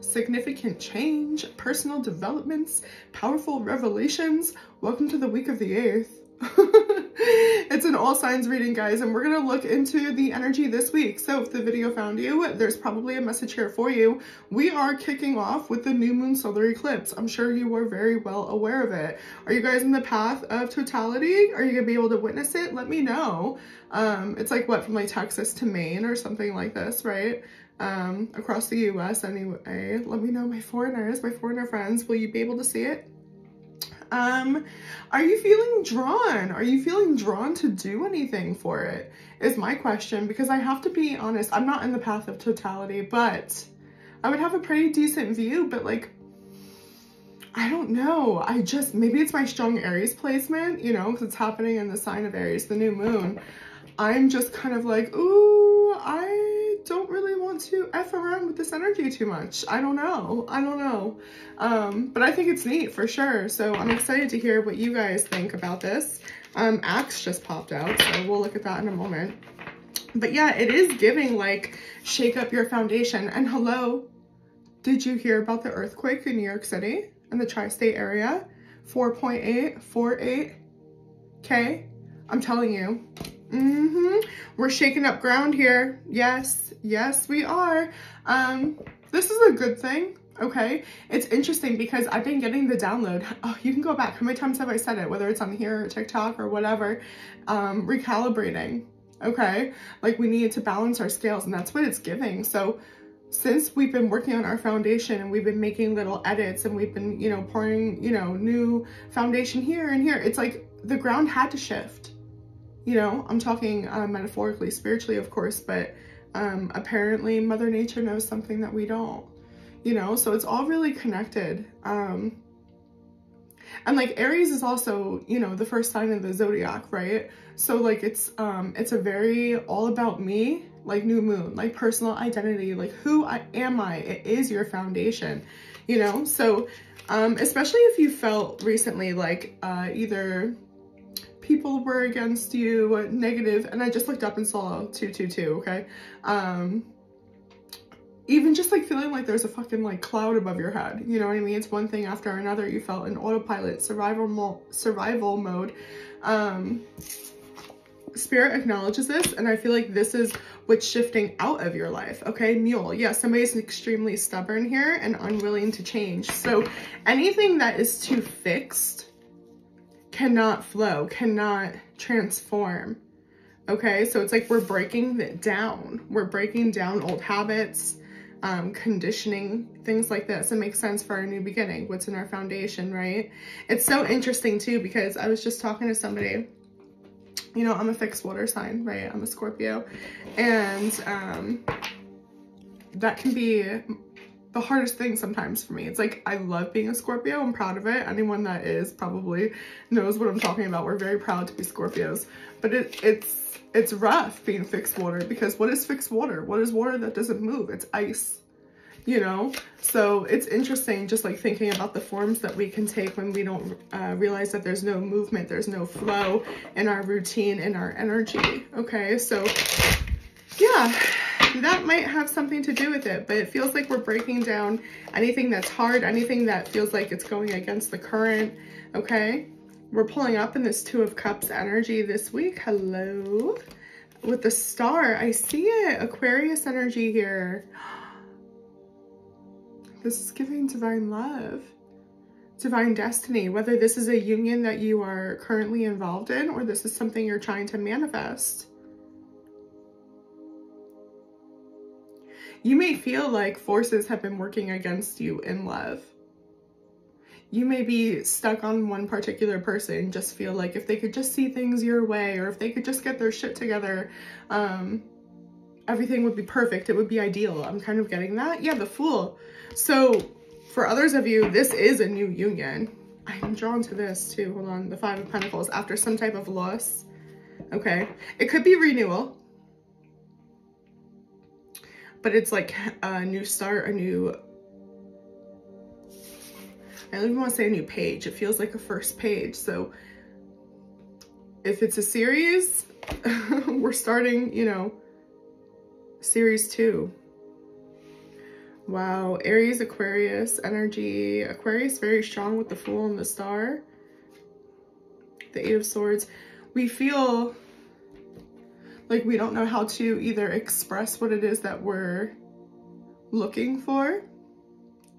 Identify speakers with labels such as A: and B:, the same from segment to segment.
A: significant change, personal developments, powerful revelations. Welcome to the week of the 8th. it's an all signs reading, guys, and we're going to look into the energy this week. So if the video found you, there's probably a message here for you. We are kicking off with the new moon solar eclipse. I'm sure you are very well aware of it. Are you guys in the path of totality? Are you going to be able to witness it? Let me know. Um, it's like what, from like Texas to Maine or something like this, right? Um, across the US anyway. Let me know, my foreigners, my foreigner friends, will you be able to see it? Um, are you feeling drawn? Are you feeling drawn to do anything for it? Is my question because I have to be honest, I'm not in the path of totality, but I would have a pretty decent view, but like, I don't know. I just, maybe it's my strong Aries placement, you know, because it's happening in the sign of Aries, the new moon. I'm just kind of like, ooh, I don't really want to F around with this energy too much. I don't know. I don't know. Um, but I think it's neat for sure. So I'm excited to hear what you guys think about this. Um, Axe just popped out, so we'll look at that in a moment. But yeah, it is giving like shake up your foundation. And hello, did you hear about the earthquake in New York City and the tri-state area? 4.848 K. I'm telling you, Mm-hmm. We're shaking up ground here. Yes, yes, we are. Um, this is a good thing. Okay, it's interesting because I've been getting the download. Oh, you can go back. How many times have I said it? Whether it's on here or TikTok or whatever. Um, recalibrating. Okay, like we need to balance our scales, and that's what it's giving. So since we've been working on our foundation and we've been making little edits and we've been, you know, pouring, you know, new foundation here and here, it's like the ground had to shift you know, I'm talking uh, metaphorically, spiritually, of course, but um, apparently Mother Nature knows something that we don't, you know, so it's all really connected. Um, and like Aries is also, you know, the first sign of the zodiac, right? So like it's um it's a very all about me, like new moon, like personal identity, like who I am I? It is your foundation, you know? So um especially if you felt recently like uh either people were against you, negative, and I just looked up and saw 222, okay? Um, even just like feeling like there's a fucking like cloud above your head, you know what I mean? It's one thing after another. You felt in autopilot, survival, mo survival mode. Um, Spirit acknowledges this, and I feel like this is what's shifting out of your life, okay? Mule, yeah, somebody's extremely stubborn here and unwilling to change. So anything that is too fixed cannot flow, cannot transform. Okay, so it's like we're breaking it down. We're breaking down old habits, um, conditioning, things like this. It makes sense for our new beginning, what's in our foundation, right? It's so interesting too, because I was just talking to somebody, you know, I'm a fixed water sign, right? I'm a Scorpio. And um, that can be the hardest thing sometimes for me. It's like, I love being a Scorpio. I'm proud of it. Anyone that is probably knows what I'm talking about. We're very proud to be Scorpios, but it, it's, it's rough being fixed water because what is fixed water? What is water that doesn't move? It's ice, you know? So it's interesting just like thinking about the forms that we can take when we don't uh, realize that there's no movement, there's no flow in our routine, in our energy. Okay. So yeah, that might have something to do with it, but it feels like we're breaking down anything that's hard, anything that feels like it's going against the current, okay? We're pulling up in this Two of Cups energy this week. Hello. With the star, I see it. Aquarius energy here. This is giving divine love divine destiny, whether this is a union that you are currently involved in or this is something you're trying to manifest. You may feel like forces have been working against you in love. You may be stuck on one particular person, just feel like if they could just see things your way or if they could just get their shit together, um, everything would be perfect. It would be ideal. I'm kind of getting that. Yeah, the Fool. So for others of you, this is a new union. I'm drawn to this too. Hold on. The Five of Pentacles after some type of loss. Okay. It could be renewal but it's like a new start, a new, I don't even want to say a new page. It feels like a first page. So if it's a series, we're starting, you know, series two. Wow, Aries, Aquarius energy. Aquarius very strong with the Fool and the Star. The Eight of Swords. We feel like we don't know how to either express what it is that we're looking for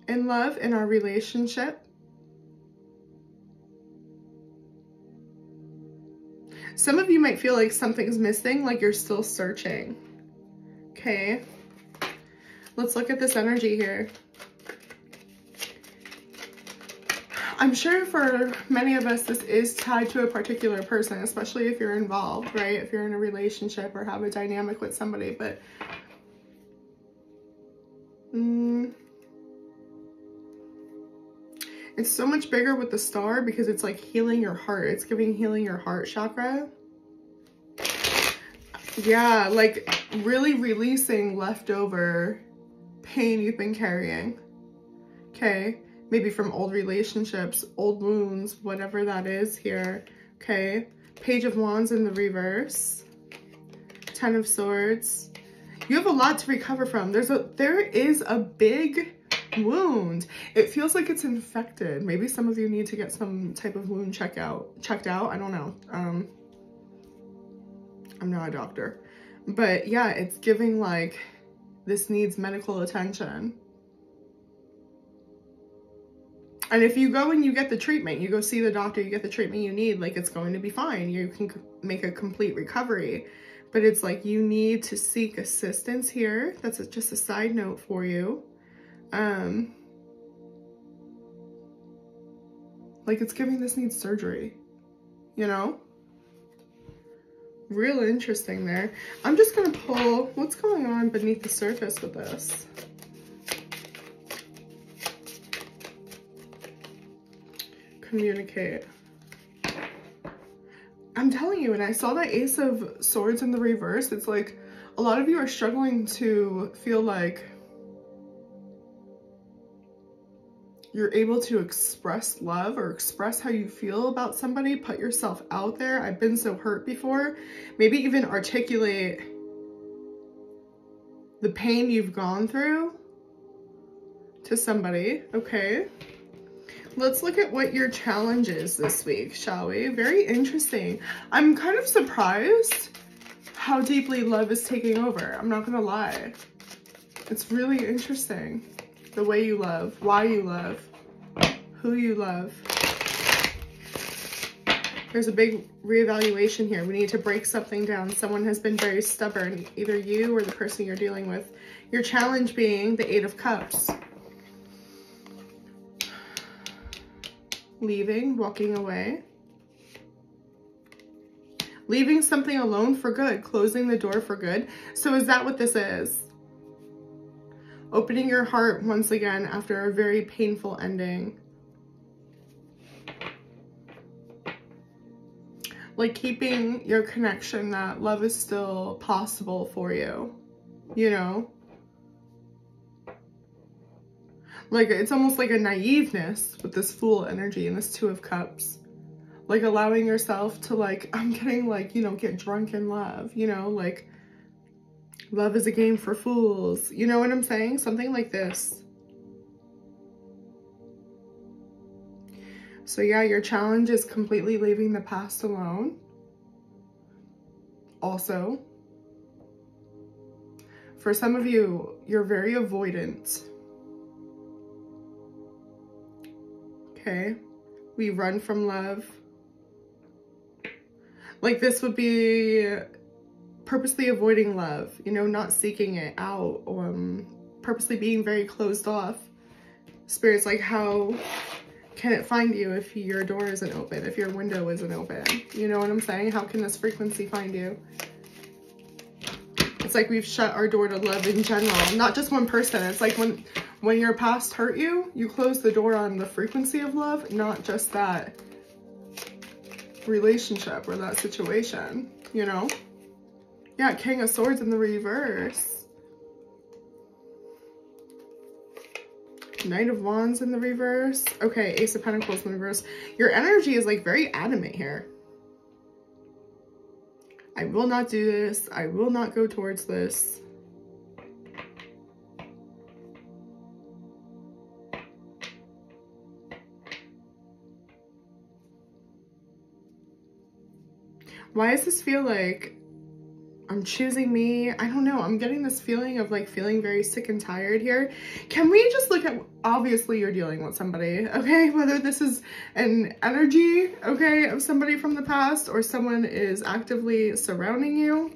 A: in love, in our relationship. Some of you might feel like something's missing, like you're still searching. Okay. Let's look at this energy here. I'm sure for many of us, this is tied to a particular person, especially if you're involved, right? If you're in a relationship or have a dynamic with somebody, but mm, it's so much bigger with the star because it's like healing your heart. It's giving healing your heart chakra. Yeah, like really releasing leftover pain you've been carrying. Okay maybe from old relationships, old wounds, whatever that is here. Okay. Page of Wands in the reverse. Ten of Swords. You have a lot to recover from. There's a, there is a big wound. It feels like it's infected. Maybe some of you need to get some type of wound check out, checked out. I don't know. Um, I'm not a doctor. But yeah, it's giving like this needs medical attention. And if you go and you get the treatment, you go see the doctor, you get the treatment you need, like it's going to be fine. You can make a complete recovery. But it's like you need to seek assistance here. That's a, just a side note for you. Um, like it's giving this needs surgery, you know? Real interesting there. I'm just to pull what's going on beneath the surface with this. Communicate. I'm telling you, when I saw that Ace of Swords in the reverse, it's like a lot of you are struggling to feel like you're able to express love or express how you feel about somebody, put yourself out there. I've been so hurt before. Maybe even articulate the pain you've gone through to somebody, okay? Let's look at what your challenge is this week, shall we? Very interesting. I'm kind of surprised how deeply love is taking over. I'm not gonna lie. It's really interesting. The way you love, why you love, who you love. There's a big reevaluation here. We need to break something down. Someone has been very stubborn, either you or the person you're dealing with. Your challenge being the Eight of Cups. Leaving, walking away. Leaving something alone for good, closing the door for good. So is that what this is? Opening your heart once again after a very painful ending. Like keeping your connection that love is still possible for you, you know? Like, it's almost like a naiveness with this Fool energy and this Two of Cups. Like, allowing yourself to, like, I'm getting, like, you know, get drunk in love, you know? Like, love is a game for fools. You know what I'm saying? Something like this. So yeah, your challenge is completely leaving the past alone. Also, for some of you, you're very avoidant okay? We run from love. Like this would be purposely avoiding love, you know, not seeking it out, um, purposely being very closed off. Spirit's like, how can it find you if your door isn't open, if your window isn't open? You know what I'm saying? How can this frequency find you? It's like we've shut our door to love in general, not just one person. It's like when when your past hurt you, you close the door on the frequency of love, not just that relationship or that situation, you know? Yeah, King of Swords in the reverse. Knight of Wands in the reverse. Okay, Ace of Pentacles in the reverse. Your energy is like very adamant here. I will not do this. I will not go towards this. Why does this feel like I'm choosing me. I don't know. I'm getting this feeling of like feeling very sick and tired here. Can we just look at, obviously you're dealing with somebody, okay? Whether this is an energy, okay, of somebody from the past or someone is actively surrounding you.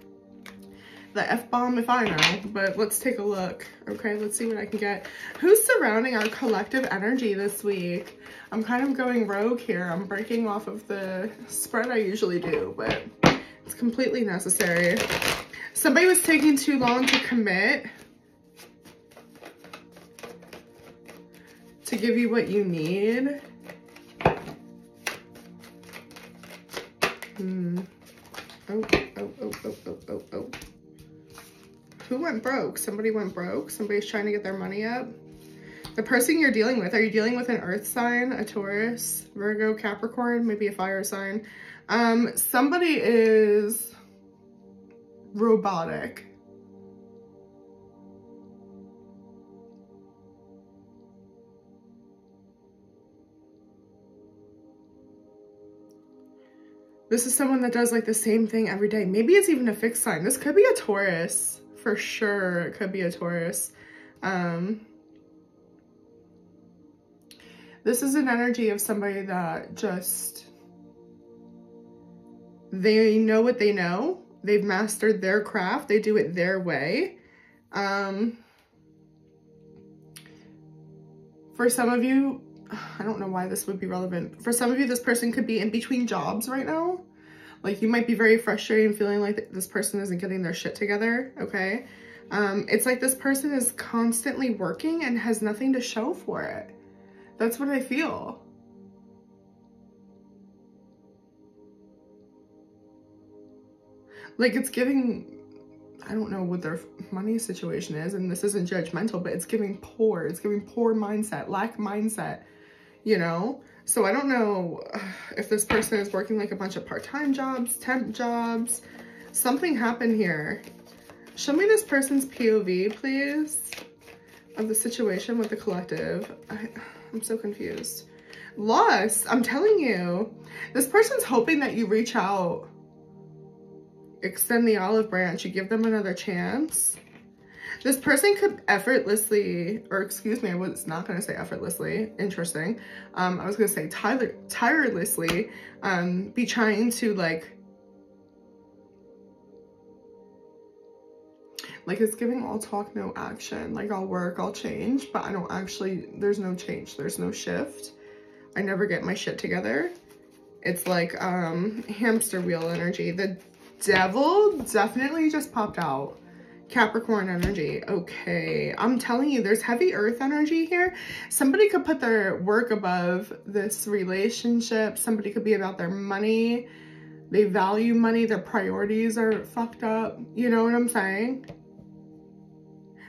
A: The F-bomb if I know, but let's take a look. Okay, let's see what I can get. Who's surrounding our collective energy this week? I'm kind of going rogue here. I'm breaking off of the spread I usually do, but it's completely necessary. Somebody was taking too long to commit to give you what you need. Hmm. Oh, oh, oh, oh, oh, oh, oh. Who went broke? Somebody went broke? Somebody's trying to get their money up? The person you're dealing with, are you dealing with an earth sign, a Taurus, Virgo, Capricorn, maybe a fire sign? Um, somebody is robotic. This is someone that does like the same thing every day. Maybe it's even a fixed sign. This could be a Taurus for sure. It could be a Taurus. Um, this is an energy of somebody that just they know what they know. They've mastered their craft. They do it their way. Um, for some of you, I don't know why this would be relevant. For some of you, this person could be in between jobs right now. Like you might be very frustrated and feeling like this person isn't getting their shit together, okay? Um, it's like this person is constantly working and has nothing to show for it. That's what I feel. Like it's giving, I don't know what their money situation is, and this isn't judgmental, but it's giving poor. It's giving poor mindset, lack mindset, you know? So I don't know if this person is working like a bunch of part-time jobs, temp jobs, something happened here. Show me this person's POV, please, of the situation with the collective. I, I'm so confused. Lost, I'm telling you. This person's hoping that you reach out extend the olive branch, you give them another chance. This person could effortlessly, or excuse me, I was not going to say effortlessly, interesting. Um, I was going to say tire tirelessly um, be trying to like, like it's giving all talk, no action. Like I'll work, I'll change, but I don't actually, there's no change, there's no shift. I never get my shit together. It's like um, hamster wheel energy. The devil definitely just popped out. Capricorn energy. Okay. I'm telling you, there's heavy earth energy here. Somebody could put their work above this relationship. Somebody could be about their money. They value money. Their priorities are fucked up. You know what I'm saying?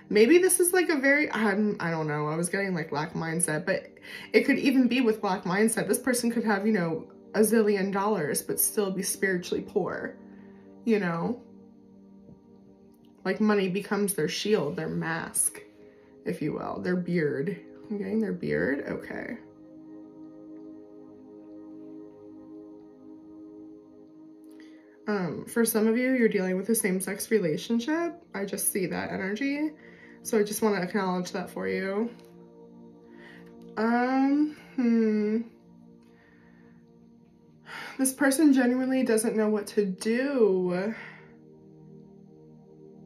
A: Maybe this is like a very, um, I don't know. I was getting like lack mindset, but it could even be with black mindset. This person could have, you know, a zillion dollars, but still be spiritually poor you know, like money becomes their shield, their mask, if you will, their beard. I'm getting their beard, okay. Um, for some of you, you're dealing with a same-sex relationship. I just see that energy. So I just want to acknowledge that for you. Um, hmm this person genuinely doesn't know what to do.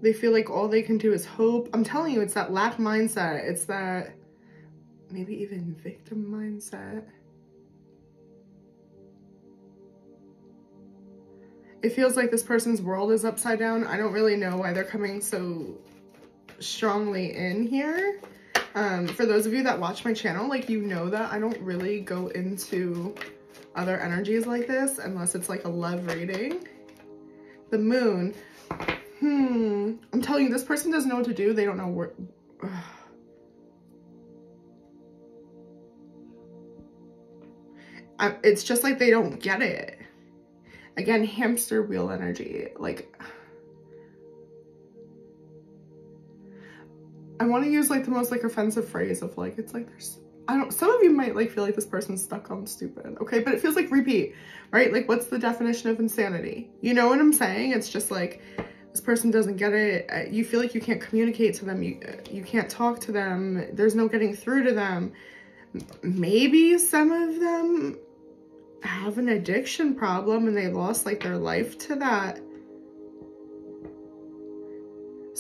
A: They feel like all they can do is hope. I'm telling you, it's that lack mindset. It's that maybe even victim mindset. It feels like this person's world is upside down. I don't really know why they're coming so strongly in here. Um, for those of you that watch my channel, like you know that I don't really go into other energies like this unless it's like a love reading. The moon. Hmm. I'm telling you, this person doesn't know what to do. They don't know where... It's just like they don't get it. Again, hamster wheel energy. Like... I want to use like the most like offensive phrase of like, it's like there's I don't, some of you might like feel like this person's stuck on stupid, okay? But it feels like repeat, right? Like what's the definition of insanity? You know what I'm saying? It's just like, this person doesn't get it. Uh, you feel like you can't communicate to them. You, uh, you can't talk to them. There's no getting through to them. Maybe some of them have an addiction problem and they lost like their life to that.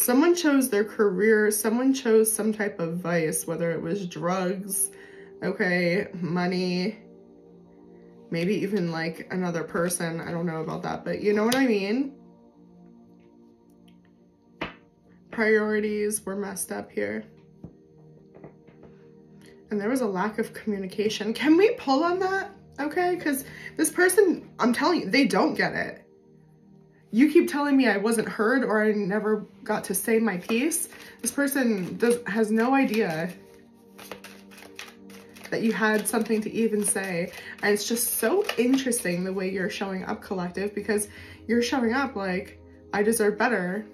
A: Someone chose their career. Someone chose some type of vice, whether it was drugs, okay, money, maybe even like another person. I don't know about that, but you know what I mean? Priorities were messed up here. And there was a lack of communication. Can we pull on that? Okay, because this person, I'm telling you, they don't get it. You keep telling me I wasn't heard or I never got to say my piece. This person does has no idea that you had something to even say. And it's just so interesting the way you're showing up collective because you're showing up like, I deserve better.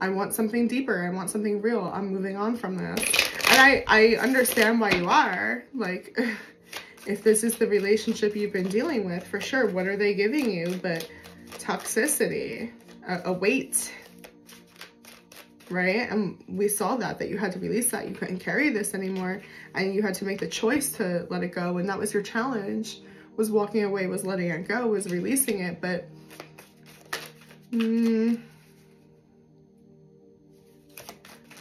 A: I want something deeper. I want something real. I'm moving on from this. And I, I understand why you are. Like, if this is the relationship you've been dealing with, for sure, what are they giving you? But toxicity, a, a weight, right? And we saw that, that you had to release that. You couldn't carry this anymore. And you had to make the choice to let it go. And that was your challenge, was walking away, was letting it go, was releasing it. But, mm,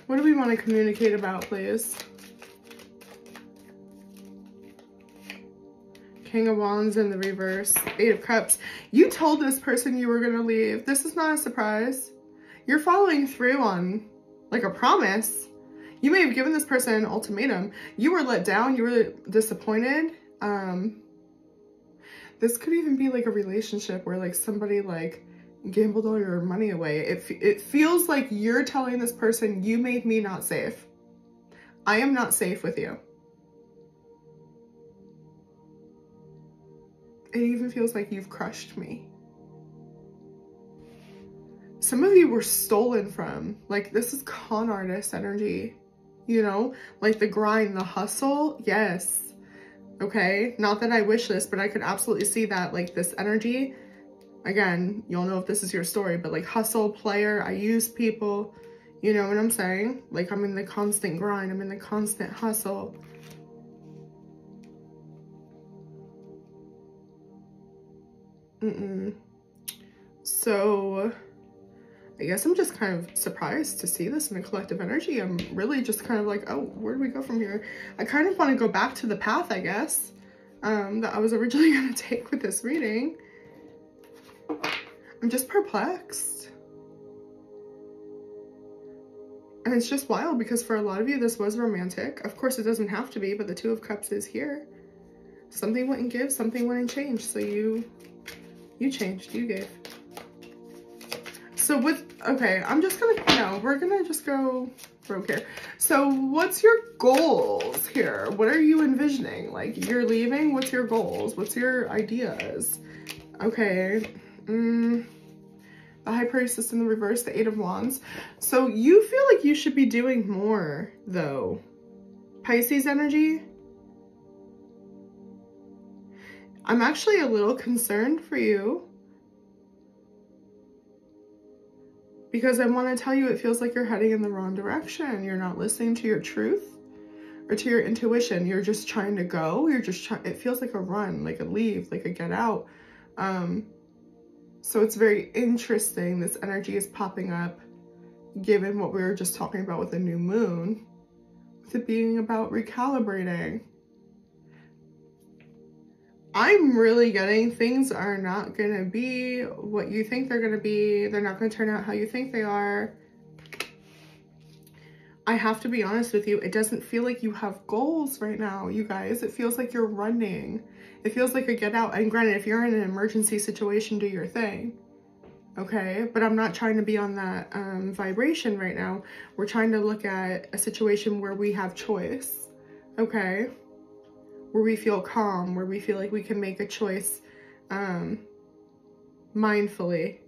A: what do we want to communicate about, please? King of Wands in the reverse, Eight of Cups. You told this person you were going to leave. This is not a surprise. You're following through on like a promise. You may have given this person an ultimatum. You were let down. You were disappointed. Um, this could even be like a relationship where like somebody like gambled all your money away. It, it feels like you're telling this person, you made me not safe. I am not safe with you. It even feels like you've crushed me. Some of you were stolen from. Like, this is con artist energy. You know? Like, the grind, the hustle. Yes. Okay? Not that I wish this, but I could absolutely see that. Like, this energy. Again, you'll know if this is your story, but like, hustle, player, I use people. You know what I'm saying? Like, I'm in the constant grind. I'm in the constant hustle. Mm-mm. So I guess I'm just kind of surprised to see this in a collective energy. I'm really just kind of like, oh, where do we go from here? I kind of want to go back to the path, I guess, um, that I was originally going to take with this reading. I'm just perplexed. And it's just wild because for a lot of you, this was romantic. Of course, it doesn't have to be, but the Two of Cups is here. Something wouldn't give, something wouldn't change. So you you changed, you gave. So with, okay, I'm just gonna, no, we're gonna just go broke here. So what's your goals here? What are you envisioning? Like you're leaving, what's your goals? What's your ideas? Okay, mm, the High Priestess in the reverse, the Eight of Wands. So you feel like you should be doing more though. Pisces energy, I'm actually a little concerned for you. Because I want to tell you it feels like you're heading in the wrong direction. You're not listening to your truth or to your intuition. You're just trying to go. You're just trying, it feels like a run, like a leave, like a get out. Um, so it's very interesting. This energy is popping up given what we were just talking about with the new moon, with it being about recalibrating. I'm really getting things are not going to be what you think they're going to be. They're not going to turn out how you think they are. I have to be honest with you. It doesn't feel like you have goals right now, you guys. It feels like you're running. It feels like a get out. And granted, if you're in an emergency situation, do your thing. Okay, but I'm not trying to be on that um, vibration right now. We're trying to look at a situation where we have choice. Okay where we feel calm, where we feel like we can make a choice um, mindfully.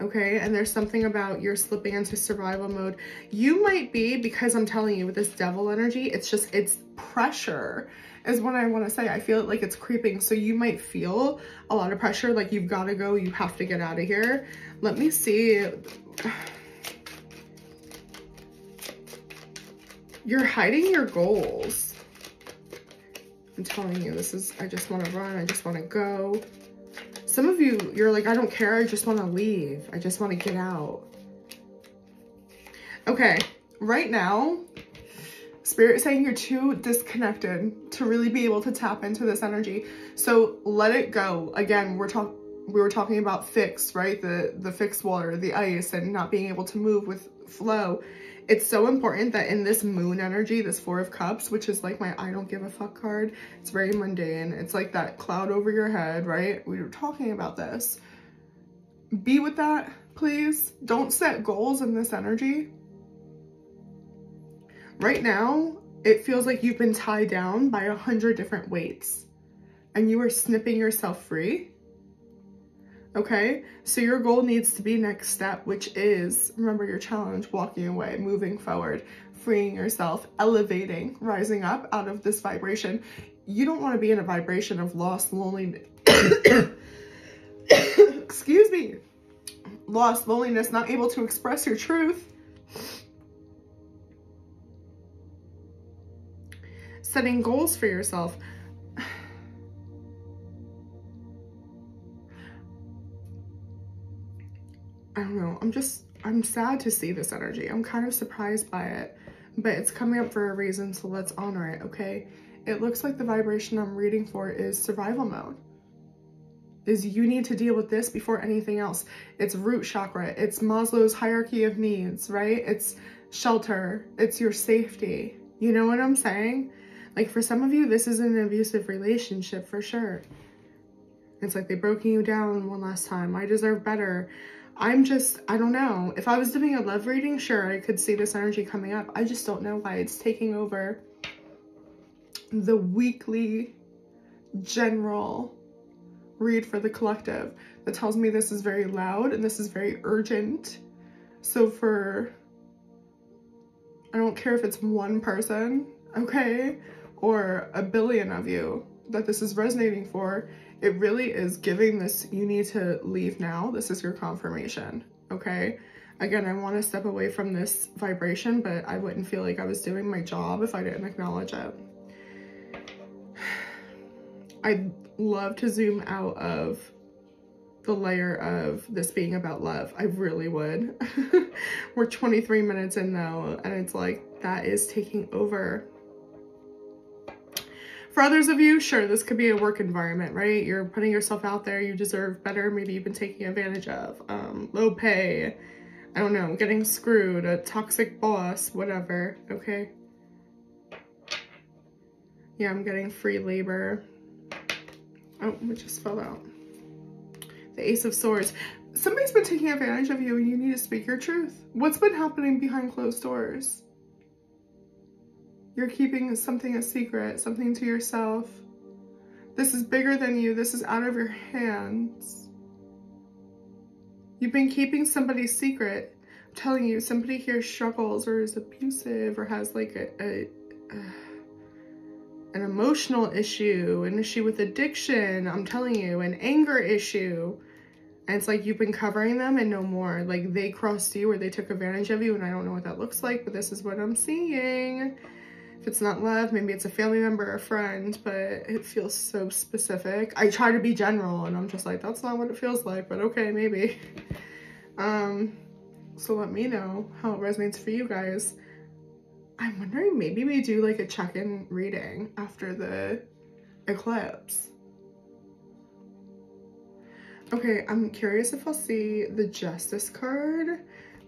A: okay? And there's something about you're slipping into survival mode. You might be, because I'm telling you with this devil energy, it's just, it's pressure is what I want to say. I feel like it's creeping. So you might feel a lot of pressure, like you've got to go, you have to get out of here. Let me see. You're hiding your goals. I'm telling you, this is, I just want to run. I just want to go. Some of you, you're like, I don't care. I just want to leave. I just want to get out. Okay, right now, Spirit saying you're too disconnected to really be able to tap into this energy. So let it go. Again, we're talking we were talking about fix, right? The the fixed water, the ice, and not being able to move with flow. It's so important that in this moon energy, this four of cups, which is like my I don't give a fuck card, it's very mundane. It's like that cloud over your head, right? We were talking about this. Be with that, please. Don't set goals in this energy Right now, it feels like you've been tied down by a hundred different weights and you are snipping yourself free. Okay, so your goal needs to be next step, which is, remember your challenge, walking away, moving forward, freeing yourself, elevating, rising up out of this vibration. You don't want to be in a vibration of lost, loneliness. Excuse me. Lost, loneliness, not able to express your truth setting goals for yourself. I'm just, I'm sad to see this energy. I'm kind of surprised by it, but it's coming up for a reason, so let's honor it, okay? It looks like the vibration I'm reading for is survival mode. Is you need to deal with this before anything else. It's root chakra. It's Maslow's hierarchy of needs, right? It's shelter. It's your safety. You know what I'm saying? Like for some of you, this is an abusive relationship for sure. It's like they broke you down one last time. I deserve better. I'm just, I don't know. If I was doing a love reading, sure, I could see this energy coming up. I just don't know why it's taking over the weekly general read for the collective that tells me this is very loud and this is very urgent. So for, I don't care if it's one person, okay? or a billion of you that this is resonating for, it really is giving this, you need to leave now. This is your confirmation, okay? Again, I want to step away from this vibration, but I wouldn't feel like I was doing my job if I didn't acknowledge it. I'd love to zoom out of the layer of this being about love. I really would. We're 23 minutes in though, and it's like, that is taking over for others of you, sure, this could be a work environment, right? You're putting yourself out there, you deserve better, maybe you've been taking advantage of, um, low pay, I don't know, getting screwed, a toxic boss, whatever, okay? Yeah, I'm getting free labor. Oh, it just fell out. The Ace of Swords. Somebody's been taking advantage of you and you need to speak your truth. What's been happening behind closed doors? You're keeping something a secret, something to yourself. This is bigger than you. This is out of your hands. You've been keeping somebody's secret. I'm telling you, somebody here struggles or is abusive or has like a, a, a an emotional issue, an issue with addiction, I'm telling you, an anger issue. And it's like you've been covering them and no more. Like they crossed you or they took advantage of you and I don't know what that looks like, but this is what I'm seeing. If it's not love, maybe it's a family member or a friend, but it feels so specific. I try to be general and I'm just like, that's not what it feels like, but okay, maybe. Um, so let me know how it resonates for you guys. I'm wondering maybe we do like a check-in reading after the eclipse. Okay, I'm curious if I'll see the Justice card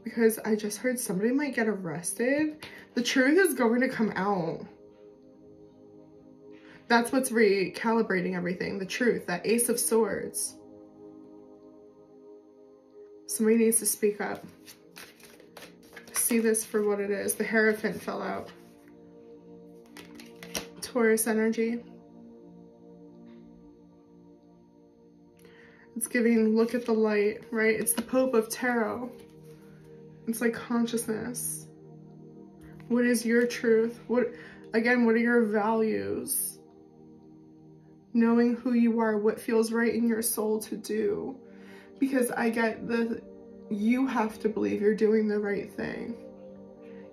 A: because I just heard somebody might get arrested. The truth is going to come out. That's what's recalibrating everything. The truth, that Ace of Swords. Somebody needs to speak up. See this for what it is. The Hierophant fell out. Taurus energy. It's giving, look at the light, right? It's the Pope of Tarot. It's like consciousness. What is your truth? What, again, what are your values? Knowing who you are, what feels right in your soul to do. Because I get the, you have to believe you're doing the right thing.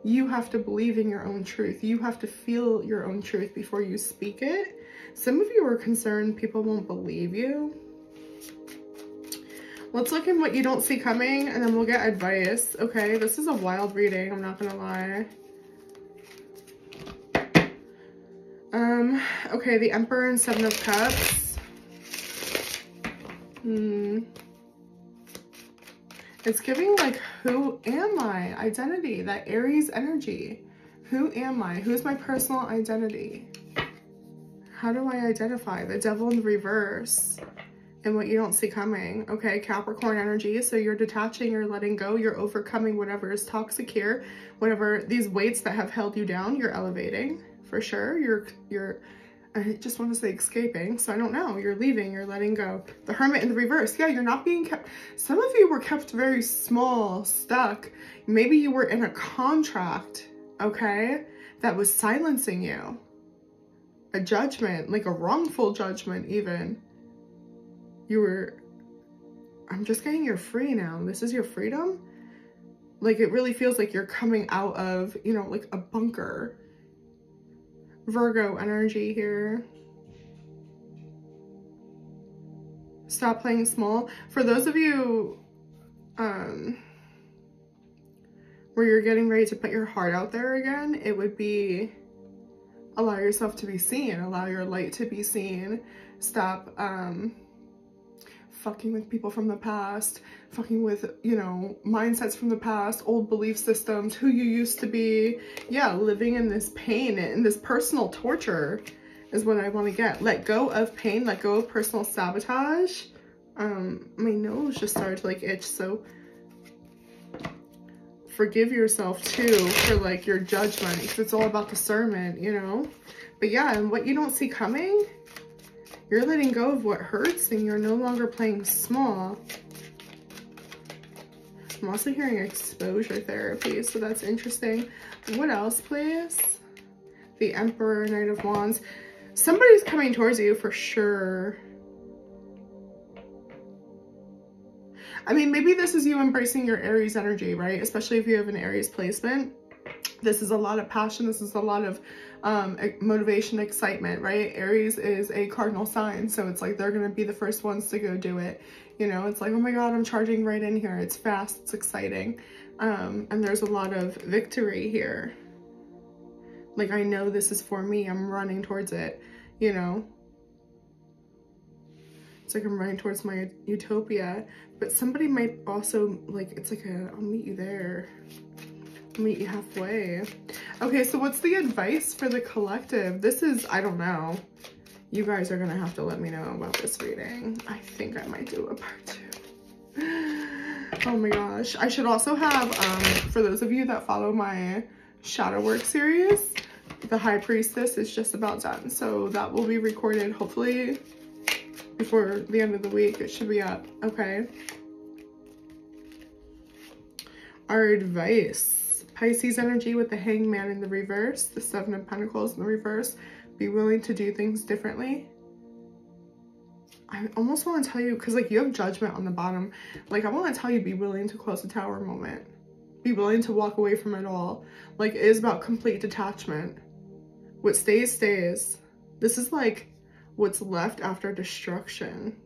A: You have to believe in your own truth. You have to feel your own truth before you speak it. Some of you are concerned people won't believe you. Let's look in what you don't see coming and then we'll get advice. Okay, this is a wild reading, I'm not gonna lie. Um, okay, the Emperor and Seven of Cups. Hmm. It's giving like, who am I? Identity, that Aries energy. Who am I? Who's my personal identity? How do I identify? The devil in reverse and what you don't see coming. Okay, Capricorn energy. So you're detaching, you're letting go, you're overcoming whatever is toxic here. Whatever these weights that have held you down, you're elevating for sure. You're, you're, I just want to say escaping. So I don't know. You're leaving, you're letting go. The hermit in the reverse. Yeah, you're not being kept. Some of you were kept very small, stuck. Maybe you were in a contract, okay, that was silencing you. A judgment, like a wrongful judgment even you were, I'm just getting you're free now. This is your freedom. Like it really feels like you're coming out of, you know, like a bunker. Virgo energy here. Stop playing small. For those of you um, where you're getting ready to put your heart out there again, it would be allow yourself to be seen, allow your light to be seen. Stop um, fucking with people from the past, fucking with, you know, mindsets from the past, old belief systems, who you used to be. Yeah, living in this pain and this personal torture is what I want to get. Let go of pain, let go of personal sabotage. Um, my nose just started to like itch, so forgive yourself too for like your judgment because it's all about discernment, you know? But yeah, and what you don't see coming, you're letting go of what hurts and you're no longer playing small. I'm also hearing exposure therapy, so that's interesting. What else, please? The Emperor, Knight of Wands. Somebody's coming towards you for sure. I mean, maybe this is you embracing your Aries energy, right? Especially if you have an Aries placement. This is a lot of passion. This is a lot of um, motivation, excitement, right? Aries is a cardinal sign. So it's like they're going to be the first ones to go do it. You know, it's like, oh my God, I'm charging right in here. It's fast. It's exciting. Um, and there's a lot of victory here. Like, I know this is for me. I'm running towards it, you know? It's like I'm running towards my utopia. But somebody might also, like, it's like a, I'll meet you there meet you halfway. Okay, so what's the advice for the collective? This is, I don't know. You guys are gonna have to let me know about this reading. I think I might do a part two. oh my gosh. I should also have, um, for those of you that follow my shadow work series, the High Priestess is just about done. So that will be recorded hopefully before the end of the week. It should be up, okay? Our advice. Pisces energy with the hangman in the reverse, the seven of pentacles in the reverse. Be willing to do things differently. I almost want to tell you, because like you have judgment on the bottom. Like I want to tell you, be willing to close the tower moment. Be willing to walk away from it all. Like it is about complete detachment. What stays, stays. This is like what's left after destruction.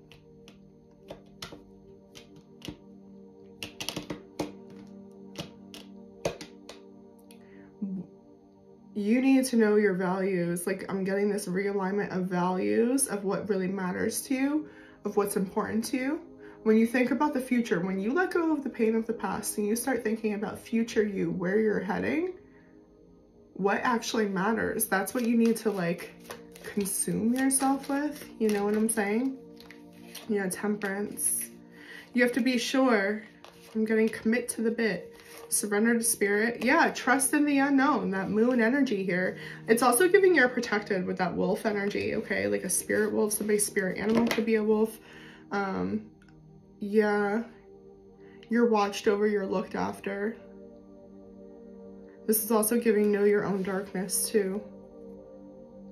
A: You need to know your values. Like I'm getting this realignment of values of what really matters to you, of what's important to you. When you think about the future, when you let go of the pain of the past and you start thinking about future you, where you're heading, what actually matters, that's what you need to like consume yourself with. You know what I'm saying? Yeah, temperance. You have to be sure. I'm getting commit to the bit surrender to spirit. Yeah, trust in the unknown, that moon energy here. It's also giving you're protected with that wolf energy, okay? Like a spirit wolf, somebody's spirit animal could be a wolf. Um, Yeah. You're watched over, you're looked after. This is also giving know your own darkness too.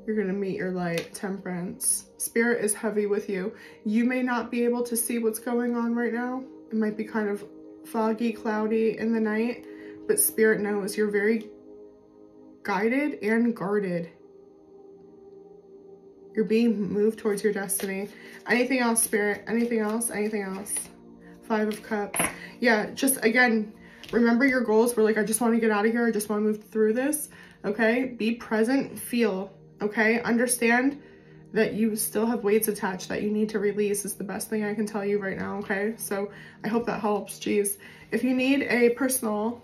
A: You're gonna meet your light, temperance. Spirit is heavy with you. You may not be able to see what's going on right now. It might be kind of foggy, cloudy in the night, but spirit knows you're very guided and guarded. You're being moved towards your destiny. Anything else, spirit? Anything else? Anything else? Five of cups. Yeah, just again, remember your goals. We're like, I just want to get out of here. I just want to move through this. Okay. Be present. Feel. Okay. Understand that you still have weights attached that you need to release is the best thing I can tell you right now. Okay. So I hope that helps. Jeez. If you need a personal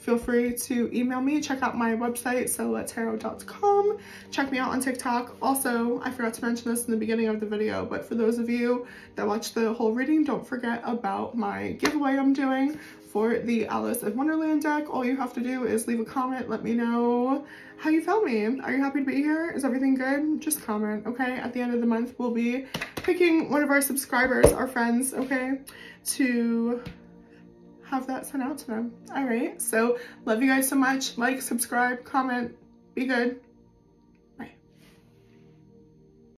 A: feel free to email me. Check out my website, silhouettetarot.com. Check me out on TikTok. Also, I forgot to mention this in the beginning of the video, but for those of you that watched the whole reading, don't forget about my giveaway I'm doing for the Alice in Wonderland deck. All you have to do is leave a comment. Let me know how you felt me. Are you happy to be here? Is everything good? Just comment, okay? At the end of the month, we'll be picking one of our subscribers, our friends, okay, to have that sent out to them. All right, so love you guys so much. Like, subscribe, comment, be good.